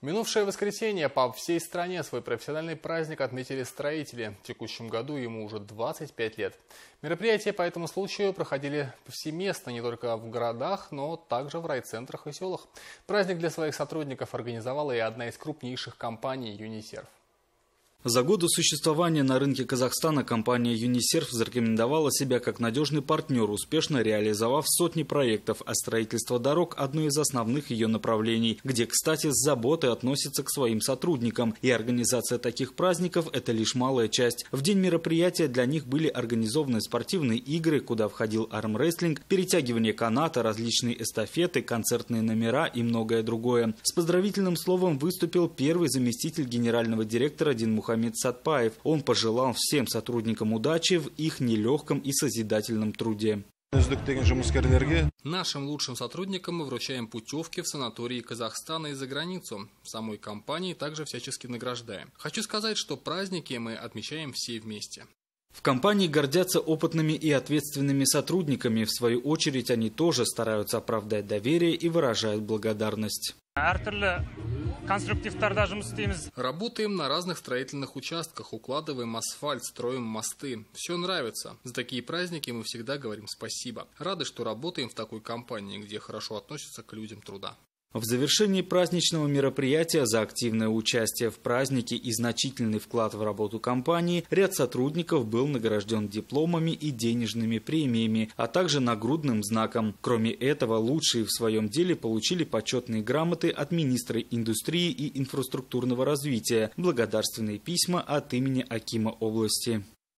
Минувшее воскресенье по всей стране свой профессиональный праздник отметили строители. В текущем году ему уже 25 лет. Мероприятия по этому случаю проходили повсеместно не только в городах, но также в райцентрах и селах. Праздник для своих сотрудников организовала и одна из крупнейших компаний «Юнисерв». За годы существования на рынке Казахстана компания «Юнисерф» зарекомендовала себя как надежный партнер, успешно реализовав сотни проектов, а строительство дорог – одно из основных ее направлений, где, кстати, с заботой относится к своим сотрудникам. И организация таких праздников – это лишь малая часть. В день мероприятия для них были организованы спортивные игры, куда входил армрестлинг, перетягивание каната, различные эстафеты, концертные номера и многое другое. С поздравительным словом выступил первый заместитель генерального директора Дин Мухаммед Мухаммед Сатпаев. Он пожелал всем сотрудникам удачи в их нелегком и созидательном труде. Нашим лучшим сотрудникам мы вручаем путевки в санатории Казахстана и за границу. Самой компании также всячески награждаем. Хочу сказать, что праздники мы отмечаем все вместе. В компании гордятся опытными и ответственными сотрудниками. В свою очередь, они тоже стараются оправдать доверие и выражают благодарность. Работаем на разных строительных участках, укладываем асфальт, строим мосты. Все нравится. За такие праздники мы всегда говорим спасибо. Рады, что работаем в такой компании, где хорошо относятся к людям труда. В завершении праздничного мероприятия за активное участие в празднике и значительный вклад в работу компании ряд сотрудников был награжден дипломами и денежными премиями, а также нагрудным знаком. Кроме этого, лучшие в своем деле получили почетные грамоты от министра индустрии и инфраструктурного развития, благодарственные письма от имени Акима области.